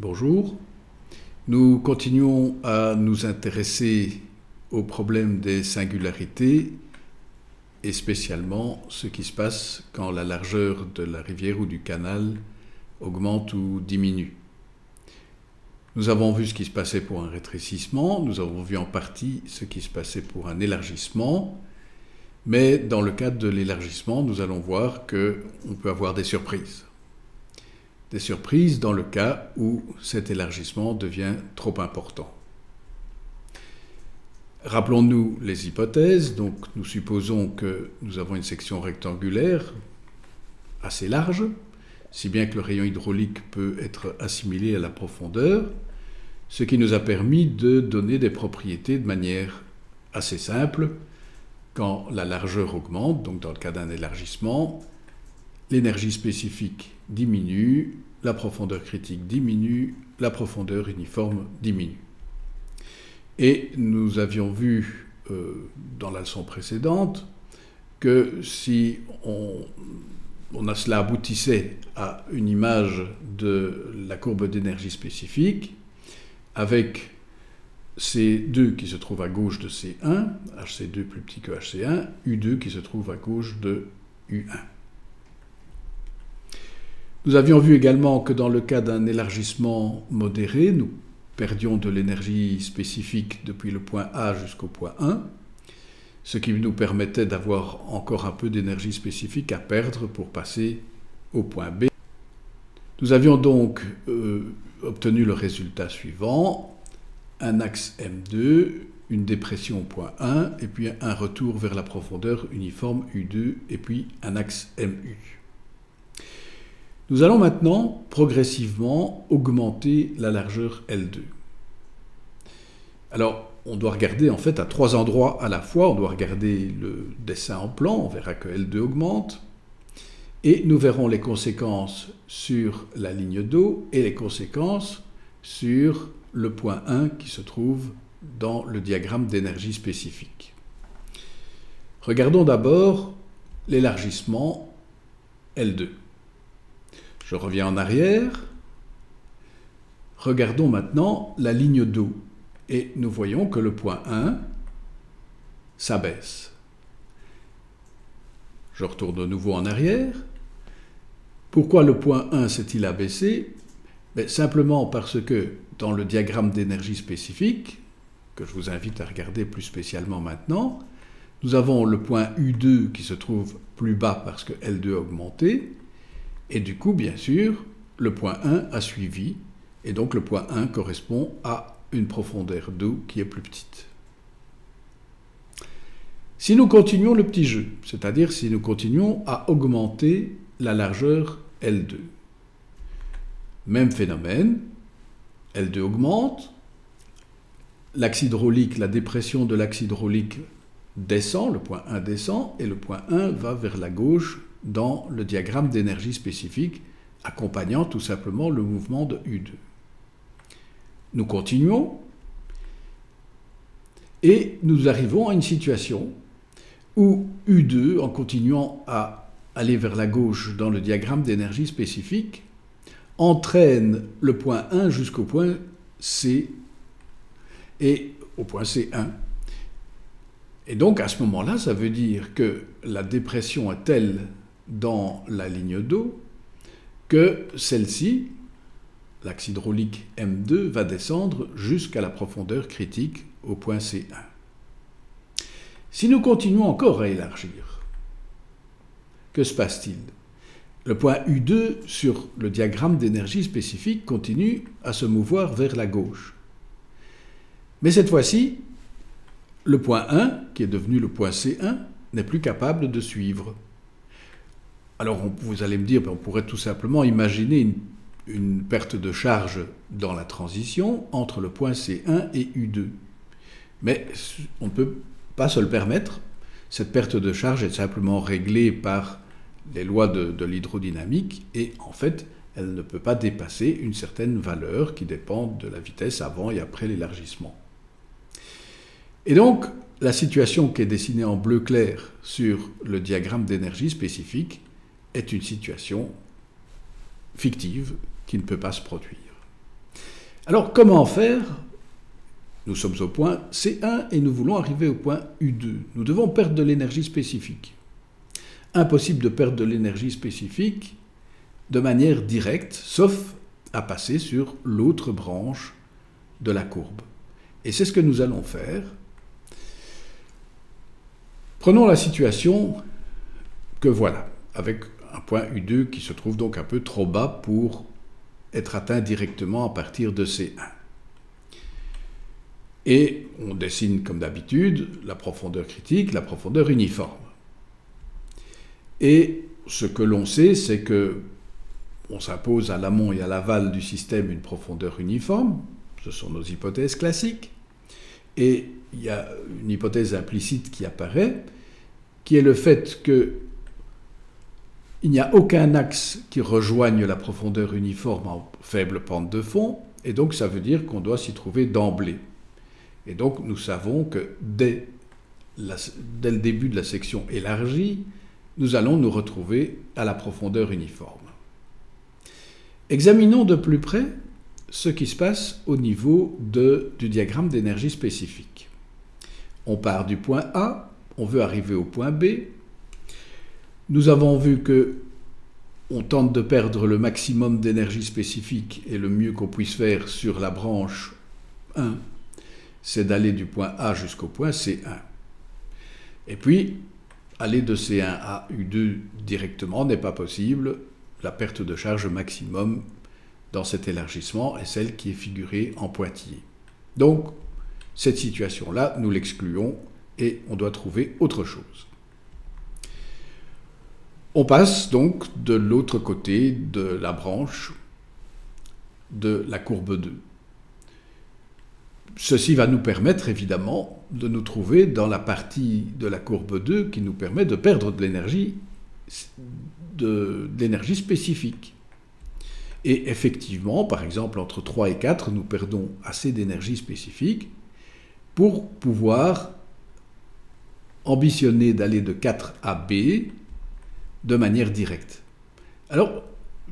Bonjour. Nous continuons à nous intéresser au problème des singularités et spécialement ce qui se passe quand la largeur de la rivière ou du canal augmente ou diminue. Nous avons vu ce qui se passait pour un rétrécissement, nous avons vu en partie ce qui se passait pour un élargissement, mais dans le cadre de l'élargissement, nous allons voir qu'on peut avoir des surprises des surprises dans le cas où cet élargissement devient trop important. Rappelons-nous les hypothèses. Donc, nous supposons que nous avons une section rectangulaire assez large, si bien que le rayon hydraulique peut être assimilé à la profondeur, ce qui nous a permis de donner des propriétés de manière assez simple. Quand la largeur augmente, donc dans le cas d'un élargissement, l'énergie spécifique diminue, la profondeur critique diminue, la profondeur uniforme diminue. Et nous avions vu euh, dans la leçon précédente que si on, cela aboutissait à une image de la courbe d'énergie spécifique, avec C2 qui se trouve à gauche de C1, HC2 plus petit que HC1, U2 qui se trouve à gauche de U1. Nous avions vu également que dans le cas d'un élargissement modéré, nous perdions de l'énergie spécifique depuis le point A jusqu'au point 1, ce qui nous permettait d'avoir encore un peu d'énergie spécifique à perdre pour passer au point B. Nous avions donc euh, obtenu le résultat suivant, un axe M2, une dépression au point 1, et puis un retour vers la profondeur uniforme U2, et puis un axe MU. Nous allons maintenant progressivement augmenter la largeur L2. Alors, on doit regarder en fait à trois endroits à la fois. On doit regarder le dessin en plan, on verra que L2 augmente. Et nous verrons les conséquences sur la ligne d'eau et les conséquences sur le point 1 qui se trouve dans le diagramme d'énergie spécifique. Regardons d'abord l'élargissement L2. Je reviens en arrière. Regardons maintenant la ligne d'eau. Et nous voyons que le point 1 s'abaisse. Je retourne de nouveau en arrière. Pourquoi le point 1 s'est-il abaissé? Ben, Simplement parce que dans le diagramme d'énergie spécifique, que je vous invite à regarder plus spécialement maintenant, nous avons le point U2 qui se trouve plus bas parce que L2 a augmenté, et du coup, bien sûr, le point 1 a suivi, et donc le point 1 correspond à une profondeur d'eau qui est plus petite. Si nous continuons le petit jeu, c'est-à-dire si nous continuons à augmenter la largeur L2, même phénomène, L2 augmente, l'axe hydraulique, la dépression de l'axe hydraulique descend, le point 1 descend, et le point 1 va vers la gauche dans le diagramme d'énergie spécifique, accompagnant tout simplement le mouvement de U2. Nous continuons et nous arrivons à une situation où U2, en continuant à aller vers la gauche dans le diagramme d'énergie spécifique, entraîne le point 1 jusqu'au point C et au point C1. Et donc à ce moment-là, ça veut dire que la dépression est telle dans la ligne d'eau que celle-ci, l'axe hydraulique M2, va descendre jusqu'à la profondeur critique au point C1. Si nous continuons encore à élargir, que se passe-t-il? Le point U2 sur le diagramme d'énergie spécifique continue à se mouvoir vers la gauche. Mais cette fois-ci, le point 1, qui est devenu le point C1, n'est plus capable de suivre. Alors vous allez me dire, ben, on pourrait tout simplement imaginer une, perte de charge dans la transition entre le point C1 et U2. Mais on ne peut pas se le permettre. Cette perte de charge est simplement réglée par les lois de, de l'hydrodynamique et en fait, elle ne peut pas dépasser une certaine valeur qui dépend de la vitesse avant et après l'élargissement. Et donc, la situation qui est dessinée en bleu clair sur le diagramme d'énergie spécifique est une situation fictive qui ne peut pas se produire. Alors comment faire? Nous sommes au point C1 et nous voulons arriver au point U2. Nous devons perdre de l'énergie spécifique. Impossible de perdre de l'énergie spécifique de manière directe, sauf à passer sur l'autre branche de la courbe. Et c'est ce que nous allons faire. Prenons la situation que voilà, avec un point U2 qui se trouve donc un peu trop bas pour être atteint directement à partir de C1. Et on dessine comme d'habitude la profondeur critique, la profondeur uniforme. Et ce que l'on sait, c'est que on s'impose à l'amont et à l'aval du système une profondeur uniforme, ce sont nos hypothèses classiques, et il y a une hypothèse implicite qui apparaît, qui est le fait que il n'y a aucun axe qui rejoigne la profondeur uniforme en faible pente de fond, et donc ça veut dire qu'on doit s'y trouver d'emblée. Et donc nous savons que dès, le début de la section élargie, nous allons nous retrouver à la profondeur uniforme. Examinons de plus près ce qui se passe au niveau du diagramme d'énergie spécifique. On part du point A, on veut arriver au point B, nous avons vu que on tente de perdre le maximum d'énergie spécifique et le mieux qu'on puisse faire sur la branche 1, c'est d'aller du point A jusqu'au point C1. Et puis, aller de C1 à U2 directement n'est pas possible. La perte de charge maximum dans cet élargissement est celle qui est figurée en pointillé. Donc, cette situation-là, nous l'excluons et on doit trouver autre chose. On passe donc de l'autre côté de la branche de la courbe 2. Ceci va nous permettre évidemment de nous trouver dans la partie de la courbe 2 qui nous permet de perdre de l'énergie de, l'énergie spécifique. Et effectivement, par exemple, entre 3 et 4, nous perdons assez d'énergie spécifique pour pouvoir ambitionner d'aller de 4 à B de manière directe. Alors,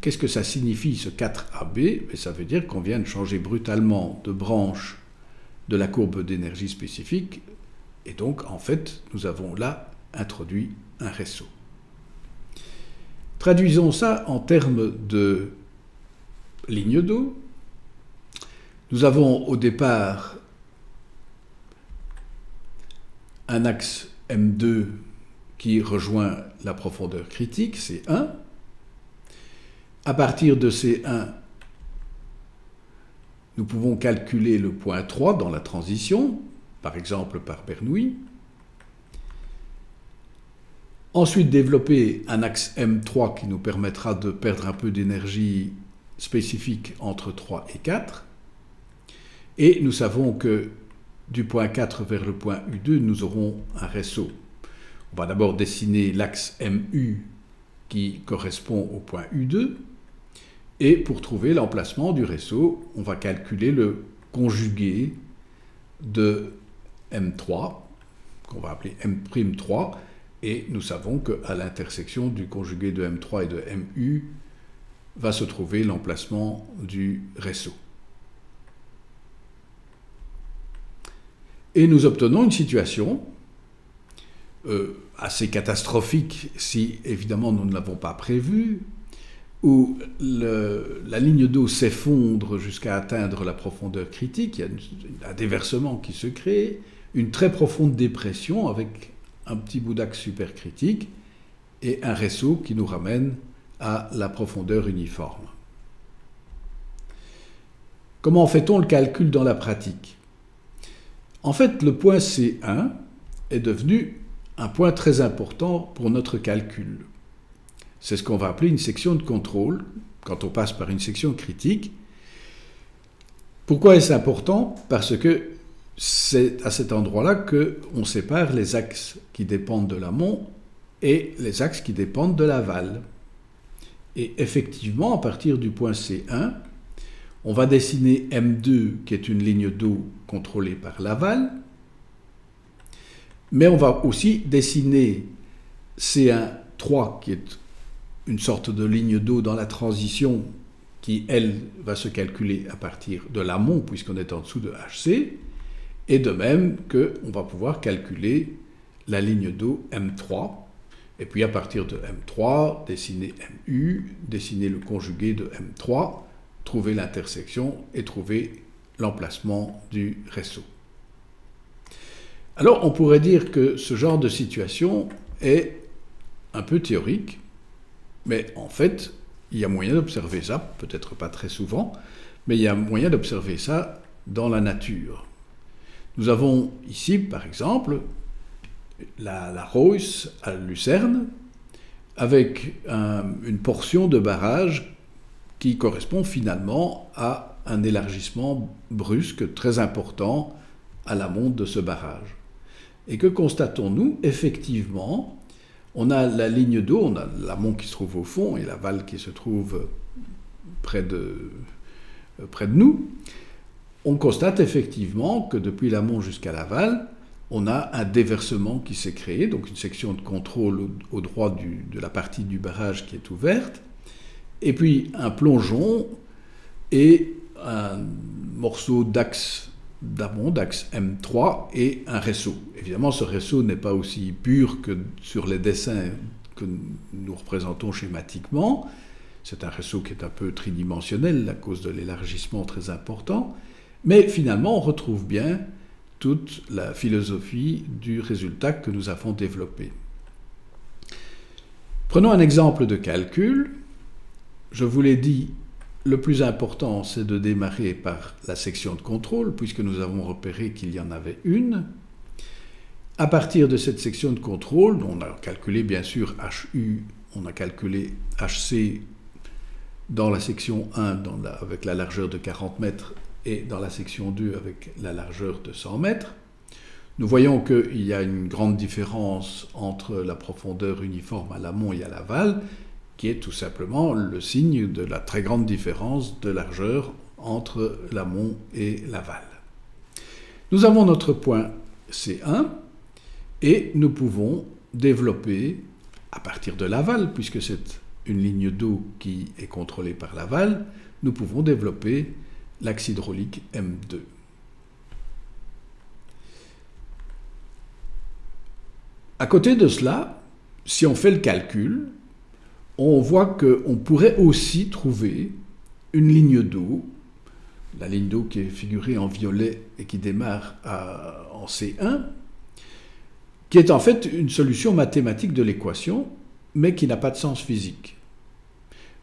qu'est-ce que ça signifie ce 4AB ben, Ça veut dire qu'on vient de changer brutalement de branche de la courbe d'énergie spécifique, et donc en fait, nous avons là introduit un réseau. Traduisons ça en termes de ligne d'eau. Nous avons au départ un axe M2 qui rejoint la profondeur critique, C1. À partir de C1, nous pouvons calculer le point 3 dans la transition, par exemple par Bernoulli. Ensuite, développer un axe M3 qui nous permettra de perdre un peu d'énergie spécifique entre 3 et 4. Et nous savons que du point 4 vers le point U2, nous aurons un réseau on va d'abord dessiner l'axe MU qui correspond au point U2. Et pour trouver l'emplacement du réseau, on va calculer le conjugué de M3, qu'on va appeler M'3, et nous savons qu'à l'intersection du conjugué de M3 et de MU va se trouver l'emplacement du réseau. Et nous obtenons une situation euh, assez catastrophique si évidemment nous ne l'avons pas prévu, où la ligne d'eau s'effondre jusqu'à atteindre la profondeur critique, il y a un déversement qui se crée, une très profonde dépression avec un petit bout d'axe supercritique et un réseau qui nous ramène à la profondeur uniforme. Comment fait-on le calcul dans la pratique? En fait, le point C1 est devenu un point très important pour notre calcul. C'est ce qu'on va appeler une section de contrôle quand on passe par une section critique. Pourquoi est-ce important? Parce que c'est à cet endroit-là qu'on sépare les axes qui dépendent de l'amont et les axes qui dépendent de l'aval. Et effectivement, à partir du point C1, on va dessiner M2, qui est une ligne d'eau contrôlée par l'aval, mais on va aussi dessiner C1, 3, qui est une sorte de ligne d'eau dans la transition qui, elle, va se calculer à partir de l'amont, puisqu'on est en dessous de HC, et de même qu'on va pouvoir calculer la ligne d'eau M3, et puis à partir de M3, dessiner MU, dessiner le conjugué de M3, trouver l'intersection et trouver l'emplacement du réseau. Alors on pourrait dire que ce genre de situation est un peu théorique, mais en fait, il y a moyen d'observer ça, peut-être pas très souvent, mais il y a moyen d'observer ça dans la nature. Nous avons ici, par exemple, la, la Reuss à Lucerne, avec une portion de barrage qui correspond finalement à un élargissement brusque très important à l'amont de ce barrage. Et que constatons-nous Effectivement, on a la ligne d'eau, on a l'amont qui se trouve au fond et l'aval qui se trouve près de, près de nous. On constate effectivement que depuis l'amont jusqu'à l'aval, on a un déversement qui s'est créé, donc une section de contrôle au, droit de la partie du barrage qui est ouverte, et puis un plongeon et un morceau d'axe d'amont, d'axe M3 et un réseau. Évidemment, ce réseau n'est pas aussi pur que sur les dessins que nous représentons schématiquement. C'est un réseau qui est un peu tridimensionnel à cause de l'élargissement très important. Mais finalement, on retrouve bien toute la philosophie du résultat que nous avons développé. Prenons un exemple de calcul. Je vous l'ai dit, le plus important, c'est de démarrer par la section de contrôle, puisque nous avons repéré qu'il y en avait une. À partir de cette section de contrôle, on a calculé bien sûr HU, on a calculé HC dans la section 1 avec la largeur de 40 mètres et dans la section 2 avec la largeur de 100 mètres. Nous voyons qu'il y a une grande différence entre la profondeur uniforme à l'amont et à l'aval, qui est tout simplement le signe de la très grande différence de largeur entre l'amont et l'aval. Nous avons notre point C1 et nous pouvons développer à partir de l'aval, puisque c'est une ligne d'eau qui est contrôlée par l'aval, nous pouvons développer l'axe hydraulique M2. À côté de cela, si on fait le calcul, on voit qu'on pourrait aussi trouver une ligne d'eau, la ligne d'eau qui est figurée en violet et qui démarre en C1, qui est en fait une solution mathématique de l'équation, mais qui n'a pas de sens physique.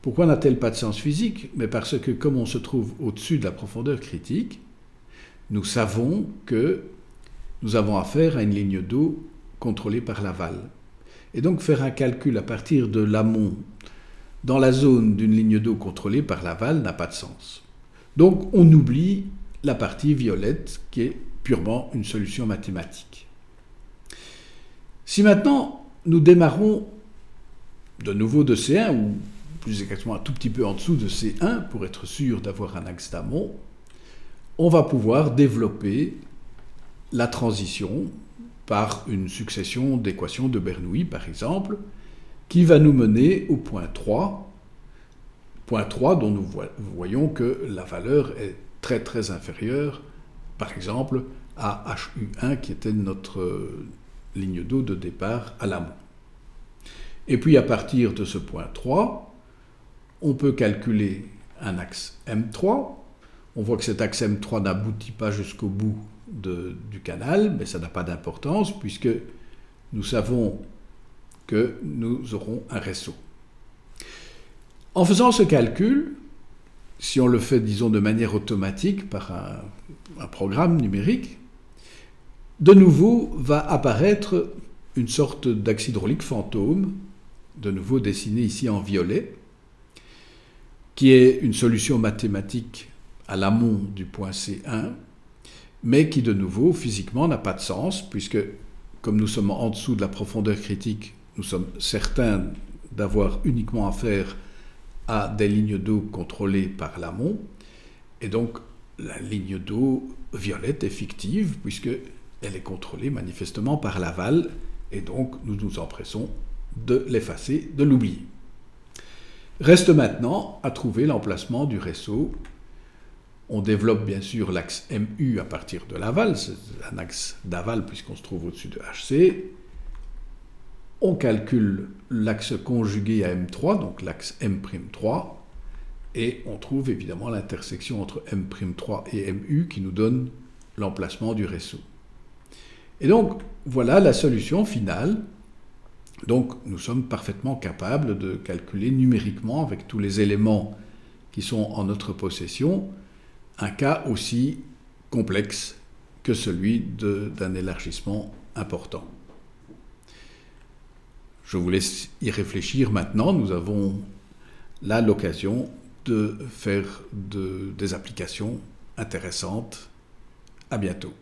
Pourquoi n'a-t-elle pas de sens physique? Mais parce que comme on se trouve au-dessus de la profondeur critique, nous savons que nous avons affaire à une ligne d'eau contrôlée par l'aval. Et donc faire un calcul à partir de l'amont dans la zone d'une ligne d'eau contrôlée par l'aval n'a pas de sens. Donc on oublie la partie violette qui est purement une solution mathématique. Si maintenant nous démarrons de nouveau de C1, ou plus exactement un tout petit peu en dessous de C1 pour être sûr d'avoir un axe d'amont, on va pouvoir développer la transition par une succession d'équations de Bernoulli, par exemple, qui va nous mener au point 3, point 3 dont nous voyons que la valeur est très très inférieure, par exemple, à HU1 qui était notre ligne d'eau de départ à l'amont. Et puis à partir de ce point 3, on peut calculer un axe M3. On voit que cet axe M3 n'aboutit pas jusqu'au bout du canal, mais ça n'a pas d'importance puisque nous savons que nous aurons un réseau. En faisant ce calcul, si on le fait, disons, de manière automatique par un, un programme numérique, de nouveau va apparaître une sorte d'axe hydraulique fantôme, de nouveau dessiné ici en violet, qui est une solution mathématique à l'amont du point C1, mais qui de nouveau physiquement n'a pas de sens, puisque comme nous sommes en dessous de la profondeur critique, nous sommes certains d'avoir uniquement affaire à des lignes d'eau contrôlées par l'amont, et donc la ligne d'eau violette est fictive, puisqu'elle est contrôlée manifestement par l'aval, et donc nous nous empressons de l'effacer, de l'oublier. Reste maintenant à trouver l'emplacement du réseau. On développe bien sûr l'axe MU à partir de l'aval, c'est un axe d'aval puisqu'on se trouve au-dessus de HC. On calcule l'axe conjugué à M3, donc l'axe M'3, et on trouve évidemment l'intersection entre M'3 et MU qui nous donne l'emplacement du réseau. Et donc, voilà la solution finale. Donc, nous sommes parfaitement capables de calculer numériquement, avec tous les éléments qui sont en notre possession, un cas aussi complexe que celui d'un élargissement important. Je vous laisse y réfléchir maintenant. Nous avons là l'occasion de faire des applications intéressantes. À bientôt.